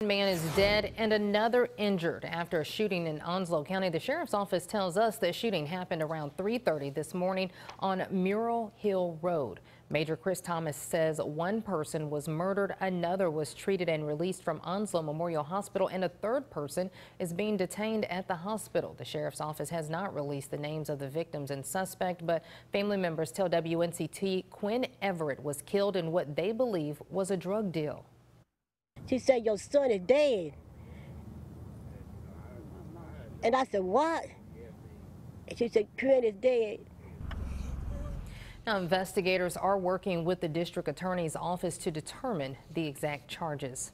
One man is dead and another injured after a shooting in Onslow County. The sheriff's office tells us the shooting happened around 3:30 this morning on Murrill Hill Road. Major Chris Thomas says one person was murdered, another was treated and released from Onslow Memorial Hospital, and a third person is being detained at the hospital. The sheriff's office has not released the names of the victims and suspect, but family members tell WNCT Quinn Everett was killed in what they believe was a drug deal. She said, Your son is dead. And I said, What? And she said, Quinn is dead. Now, investigators are working with the district attorney's office to determine the exact charges.